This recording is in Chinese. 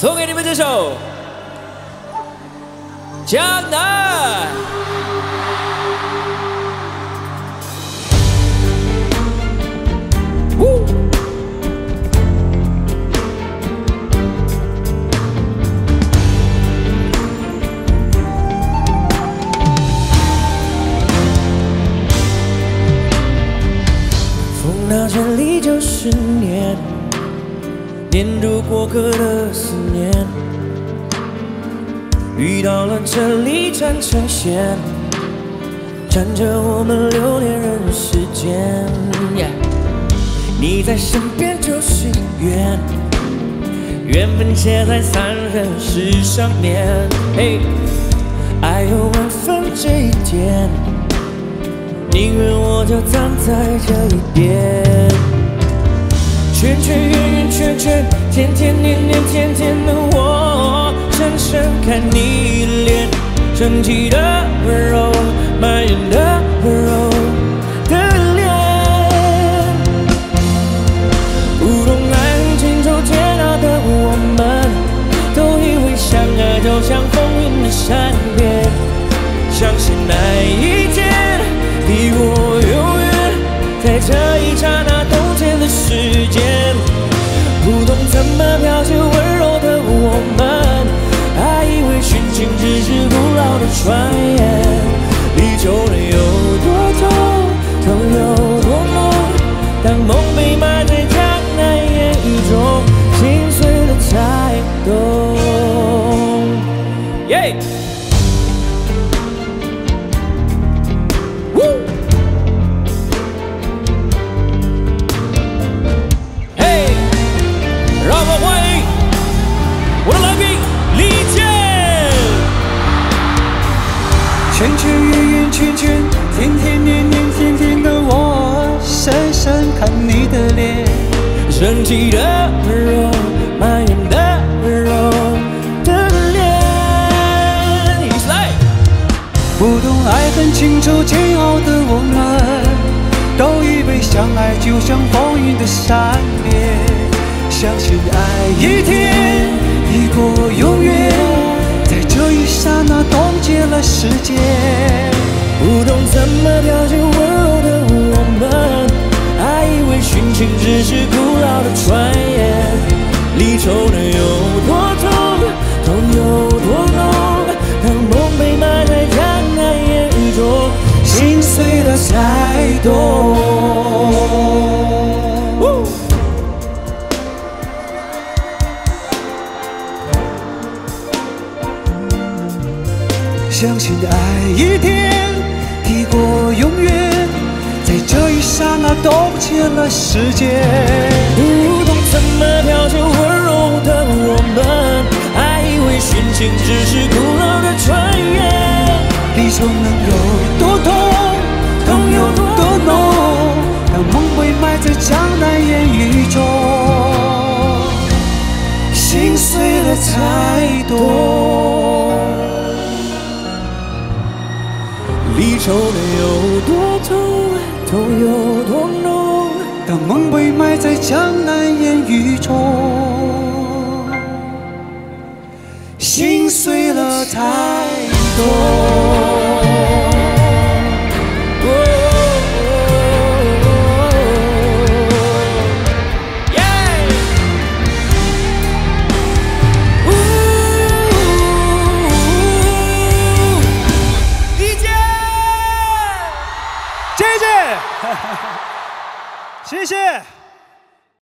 送给你们这首《江南》。风那千里九十年，念住过客的思念。遇到了这里缠成线，缠着我们留恋人世间。你在身边就是缘，缘分写在三人世上面。嘿，爱有万分这一点。宁愿我就站在这一边，圈圈圆圆圈圈，天天年年天天的我，深深看你脸，生气的温柔，埋怨的温柔耶！嘿，让我们欢迎我的来宾李健。圈圈圆圆圈圈，天天年年天天的我，深深看你的脸，生气的恨情仇煎熬的我们，都以为相爱就像风云的善变，相信爱一天相信爱一天抵过永远，在这一刹那冻结了时间。不懂怎么表现温柔的我们，还以为殉情只是古老的传言。离愁能有多痛，痛有多浓？当梦被埋在江南烟雨中，心碎了才懂。离愁能有多痛，痛有多浓？当梦被埋在江南烟雨中，心碎了才懂。谢谢，